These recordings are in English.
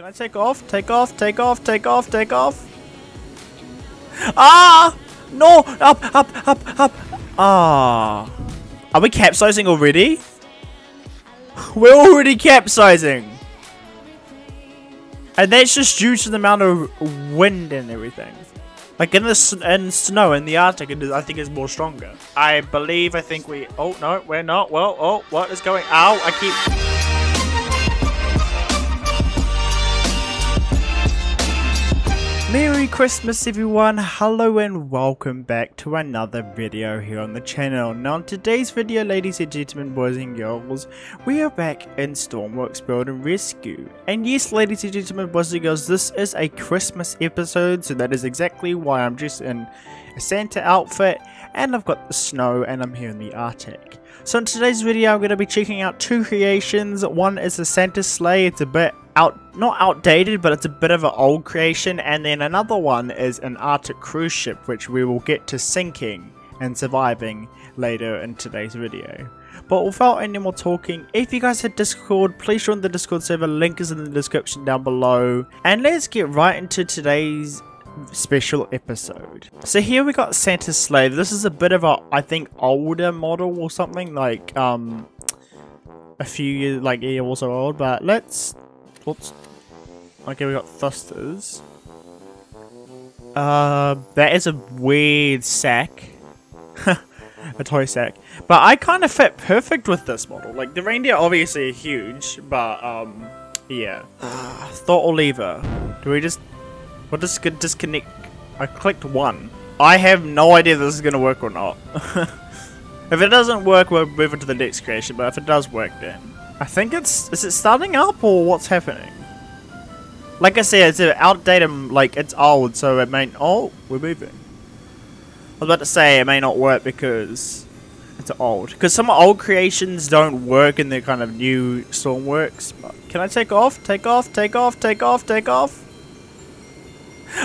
Can I take off? Take off, take off, take off, take off. Ah! No! Up, up, up, up. Ah. Are we capsizing already? We're already capsizing. And that's just due to the amount of wind and everything. Like in the in snow in the Arctic, it is, I think it's more stronger. I believe, I think we. Oh no, we're not. Well, oh, what is going? Ow! I keep. Merry Christmas everyone, hello and welcome back to another video here on the channel. Now in today's video ladies and gentlemen, boys and girls, we are back in Stormworks Build and Rescue. And yes ladies and gentlemen, boys and girls, this is a Christmas episode, so that is exactly why I'm dressed in a Santa outfit and I've got the snow and I'm here in the Arctic. So in today's video I'm going to be checking out two creations, one is a Santa sleigh, it's a bit out not outdated but it's a bit of an old creation and then another one is an Arctic cruise ship which we will get to sinking and surviving later in today's video. But without any more talking, if you guys have Discord, please join the Discord server, link is in the description down below. And let's get right into today's special episode. So here we got Santa's sleigh. This is a bit of a, I think, older model or something, like, um, a few years, like, years or so old, but let's Whoops. Okay, we got thrusters. Uh, that is a weird sack. a toy sack. But I kind of fit perfect with this model. Like, the reindeer obviously are huge, but, um, yeah. Uh, throttle lever. Do we just... What does disconnect? I clicked one. I have no idea this is going to work or not. if it doesn't work, we'll move on to the next creation, but if it does work, then... I think it's... Is it starting up or what's happening? Like I said, it's outdated, like, it's old, so it may... Oh, we're moving. I was about to say it may not work because it's old. Because some old creations don't work in the kind of new Stormworks. Can I take off? Take off, take off, take off, take off?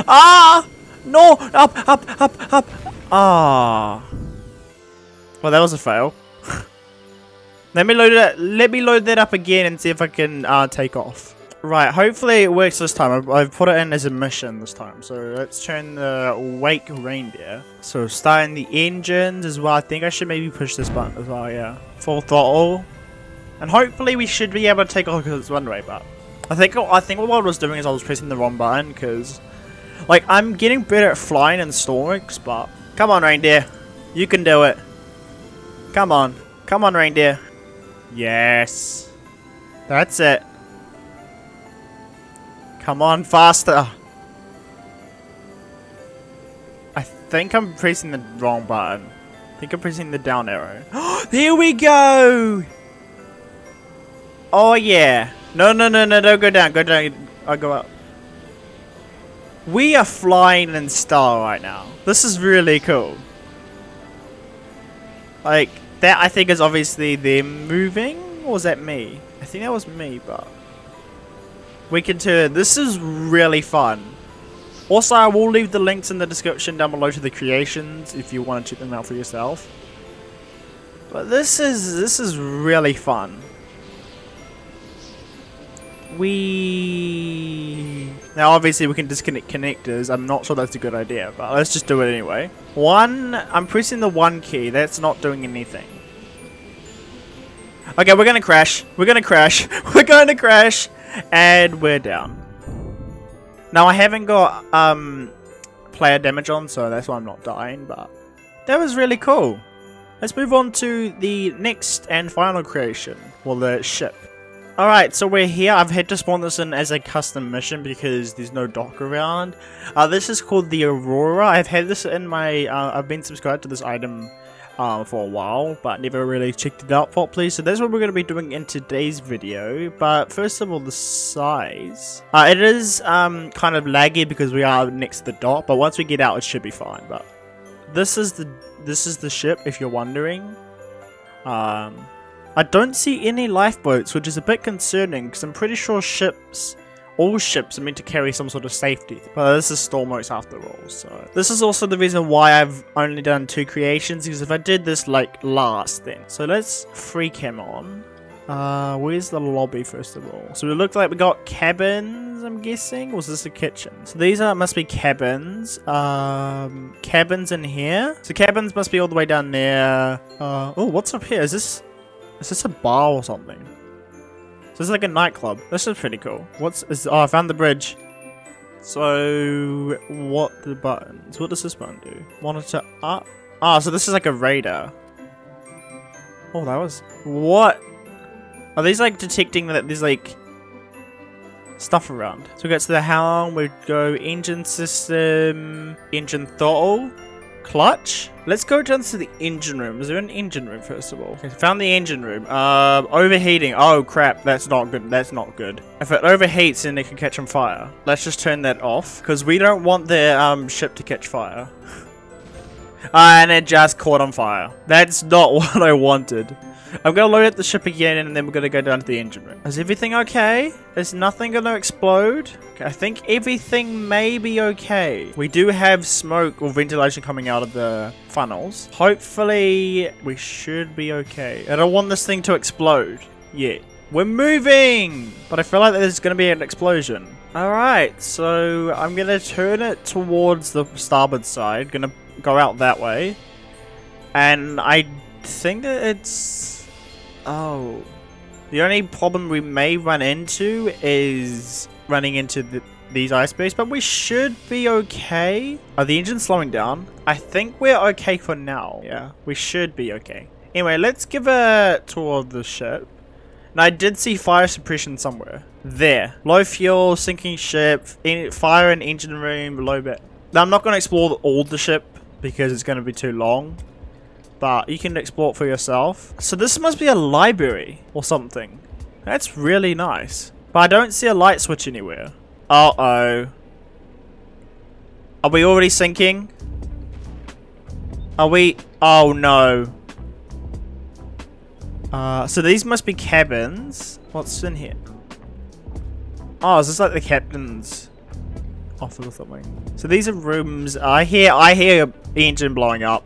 Ah! No! Up, up, up, up! Ah. Well, that was a fail. Let me load it. Let me load that up again and see if I can uh, take off. Right, hopefully it works this time. I've, I've, put it in as a mission this time. So let's turn the wake reindeer. So starting the engines as well. I think I should maybe push this button as well, yeah. Full throttle. And hopefully we should be able to take off because it's one way, but I think I think what I was doing is I was pressing the wrong button because like I'm getting better at flying in Stormworks, but come on reindeer. You can do it. Come on. Come on reindeer. Yes. That's it. Come on, faster. I think I'm pressing the wrong button. I think I'm pressing the down arrow. Here we go! Oh, yeah. No, no, no, no, don't go down. Go down. I'll go up. We are flying in style right now. This is really cool. Like, that I think is obviously them moving, or was that me? I think that was me, but... We can turn. This is really fun. Also, I will leave the links in the description down below to the creations if you want to check them out for yourself. But this is this is really fun. We now obviously we can disconnect connectors. I'm not sure that's a good idea, but let's just do it anyway. One, I'm pressing the one key. That's not doing anything. Okay, we're gonna crash. We're gonna crash. We're gonna crash. And we're down. Now, I haven't got um, player damage on, so that's why I'm not dying, but that was really cool. Let's move on to the next and final creation. Well, the ship. Alright, so we're here. I've had to spawn this in as a custom mission because there's no dock around. Uh, this is called the Aurora. I've had this in my... Uh, I've been subscribed to this item um, for a while, but never really checked it out properly. So that's what we're going to be doing in today's video. But first of all, the size. Uh, it is um, kind of laggy because we are next to the dock, but once we get out, it should be fine. But this is the this is the ship, if you're wondering. Um, I don't see any lifeboats, which is a bit concerning because I'm pretty sure ships all ships are meant to carry some sort of safety. But this is Stormworks after all, so. This is also the reason why I've only done two creations, because if I did this like last then. So let's freak him on. Uh, where's the lobby first of all? So it looks like we got cabins, I'm guessing. Was this a kitchen? So these are must be cabins. Um, cabins in here. So cabins must be all the way down there. Uh, oh, what's up here? Is this, is this a bar or something? So this is like a nightclub. This is pretty cool. What's, is, oh, I found the bridge. So, what the buttons? What does this button do? Monitor up. Ah, so this is like a radar. Oh, that was... What? Are these like detecting that there's like stuff around? So we go to the helm, we go engine system, engine throttle, clutch. Let's go down to the engine room. Is there an engine room first of all? Okay, found the engine room. Uh, overheating. Oh crap, that's not good. That's not good. If it overheats, then it can catch on fire. Let's just turn that off because we don't want the um, ship to catch fire. Uh, and it just caught on fire. That's not what I wanted. I'm gonna load up the ship again and then we're gonna go down to the engine room. Is everything okay? Is nothing gonna explode? Okay, I think everything may be okay. We do have smoke or ventilation coming out of the funnels. Hopefully, we should be okay. I don't want this thing to explode yet. We're moving! But I feel like there's gonna be an explosion. Alright, so I'm gonna turn it towards the starboard side. Gonna go out that way. And I think that it's Oh. The only problem we may run into is running into the, these icebergs, but we should be okay. Are the engines slowing down? I think we're okay for now. Yeah, we should be okay. Anyway, let's give a tour of the ship. And I did see fire suppression somewhere. There. Low fuel, sinking ship, fire in engine room, low bit. Now, I'm not going to explore all the ship because it's going to be too long but you can explore it for yourself. So this must be a library or something. That's really nice. But I don't see a light switch anywhere. Uh-oh. Are we already sinking? Are we? Oh no. Uh, so these must be cabins. What's in here? Oh, is this like the captain's office or something? So these are rooms. I hear, I hear the engine blowing up.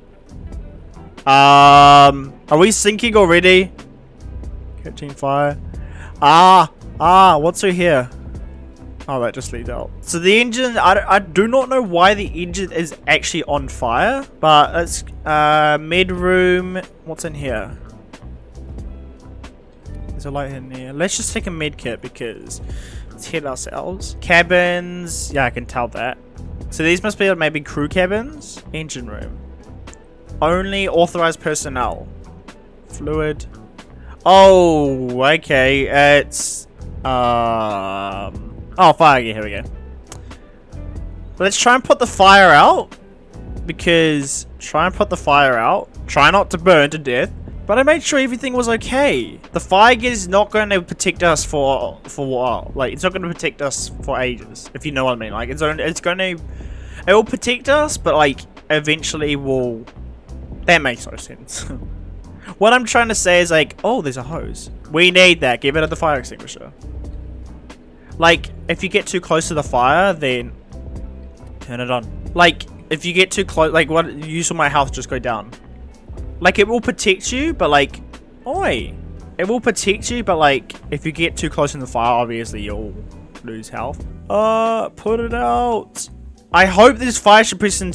Um, are we sinking already? Catching fire. Ah, ah, what's over here? Oh, that just leads out. So the engine, I, I do not know why the engine is actually on fire, but it's, uh, mid-room. What's in here? There's a light in here. Let's just take a med kit because let's hit ourselves. Cabins. Yeah, I can tell that. So these must be maybe crew cabins. Engine room. Only authorized personnel. Fluid. Oh, okay. It's um. Oh, fire. Here we go. Let's try and put the fire out because try and put the fire out. Try not to burn to death. But I made sure everything was okay. The fire gate is not going to protect us for for a while. Like it's not going to protect us for ages, if you know what I mean. Like it's it's going to it will protect us, but like eventually will that makes no sense. what I'm trying to say is like, oh, there's a hose. We need that. Give it at the fire extinguisher. Like, if you get too close to the fire, then turn it on. Like, if you get too close, like what you saw my health just go down. Like, it will protect you, but like, oi. It will protect you, but like, if you get too close in the fire, obviously you'll lose health. Uh, put it out. I hope this fire suppression,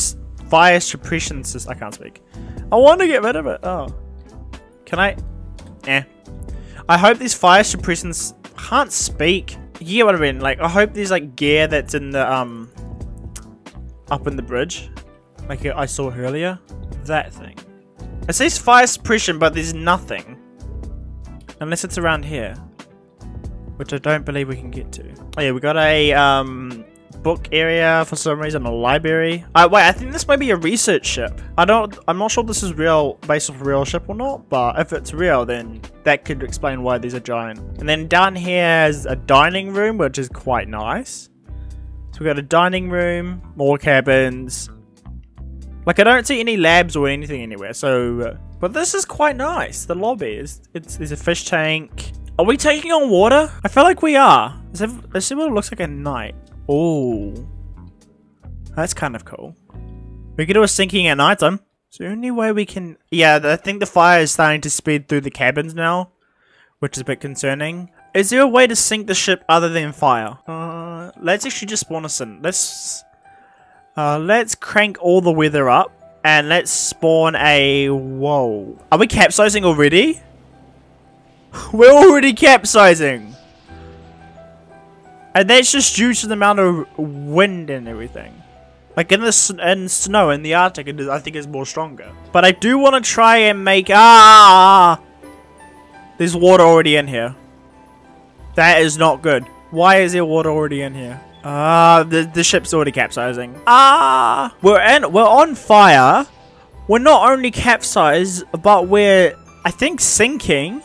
fire suppression system, I can't speak. I want to get rid of it. Oh. Can I? Eh. I hope this fire suppressants can't speak. Get what I mean? Like, I hope there's like gear that's in the, um, up in the bridge. Like I saw earlier. That thing. It says fire suppression, but there's nothing. Unless it's around here. Which I don't believe we can get to. Oh yeah, we got a, um, book area for some reason, a library. Uh, wait, I think this might be a research ship. I don't, I'm not sure this is real, based off a real ship or not, but if it's real, then that could explain why these are giant. And then down here is a dining room, which is quite nice. So we got a dining room, more cabins. Like I don't see any labs or anything anywhere, so, uh, but this is quite nice. The lobby is, it's, there's a fish tank. Are we taking on water? I feel like we are. Let's see what it looks like at night. Oh. That's kind of cool. We could do a sinking at night time. Is there any way we can... Yeah, I think the fire is starting to spread through the cabins now. which is a bit concerning. Is there a way to sink the ship other than fire? Uh, let's actually just spawn us in. Let's uh, let's crank all the weather up and let's spawn a whoa. Are we capsizing already? We're already capsizing. And that's just due to the amount of wind and everything. Like in the in snow in the Arctic, I think it's more stronger. But I do want to try and make ah. There's water already in here. That is not good. Why is there water already in here? Ah, uh, the the ship's already capsizing. Ah, we're in. We're on fire. We're not only capsized, but we're I think sinking.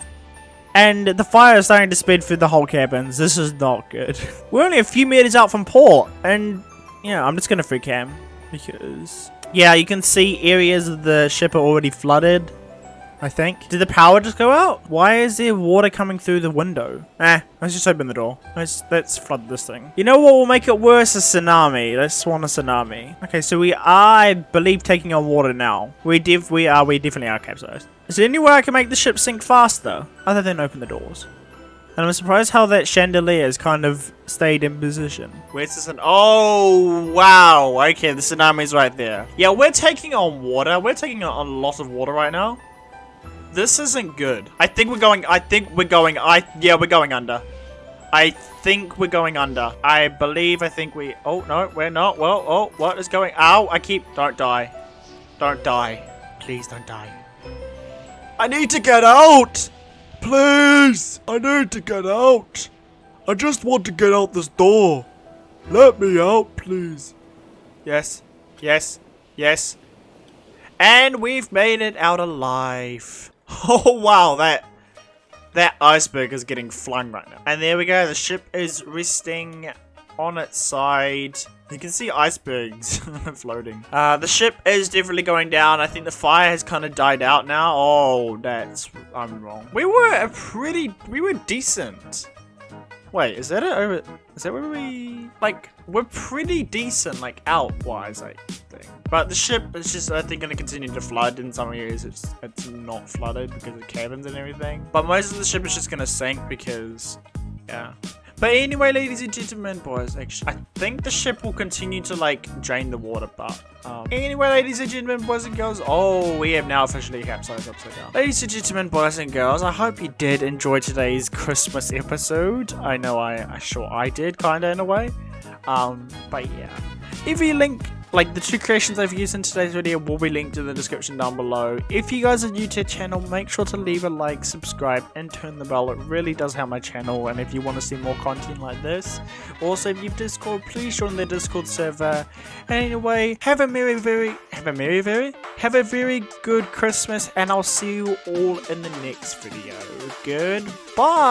And the fire is starting to spread through the whole cabins. This is not good. We're only a few meters out from port, and yeah, I'm just gonna free cam because yeah, you can see areas of the ship are already flooded. I think. Did the power just go out? Why is there water coming through the window? Eh, let's just open the door. Let's, let's flood this thing. You know what will make it worse? A tsunami. Let's swan a tsunami. Okay, so we are, I believe, taking on water now. We div we are, we definitely are capsized. Is there any way I can make the ship sink faster? Other than open the doors. And I'm surprised how that chandelier has kind of stayed in position. Where's this? Oh, wow. Okay, the tsunami's right there. Yeah, we're taking on water. We're taking on a lot of water right now. This isn't good. I think we're going, I think we're going, I, yeah, we're going under. I think we're going under. I believe, I think we, oh, no, we're not. Well, oh, what is going, ow, I keep, don't die. Don't die. Please don't die. I need to get out! Please! I need to get out! I just want to get out this door. Let me out, please. Yes, yes, yes. And we've made it out alive. Oh, wow, that that iceberg is getting flung right now. And there we go, the ship is resting on its side. You can see icebergs floating. Uh, the ship is definitely going down. I think the fire has kind of died out now. Oh, that's... I'm wrong. We were a pretty... We were decent. Wait, is that it over... Is that where we... Like, we're pretty decent, like, out-wise, think. But the ship is just, I think, going to continue to flood. In some areas, it's, it's not flooded because of cabins and everything. But most of the ship is just going to sink because... Yeah. But anyway, ladies and gentlemen, boys, actually, I think the ship will continue to, like, drain the water, but, um, anyway, ladies and gentlemen, boys and girls, oh, we have now officially capsized upside down. Ladies and gentlemen, boys and girls, I hope you did enjoy today's Christmas episode. I know I, I sure I did, kinda, in a way. Um, but yeah. If you link like the two creations I've used in today's video will be linked in the description down below. If you guys are new to the channel, make sure to leave a like, subscribe, and turn the bell. It really does help my channel, and if you want to see more content like this. Also, if you've Discord, please join the Discord server. Anyway, have a merry, very, have a merry, very, have a very good Christmas, and I'll see you all in the next video. Goodbye!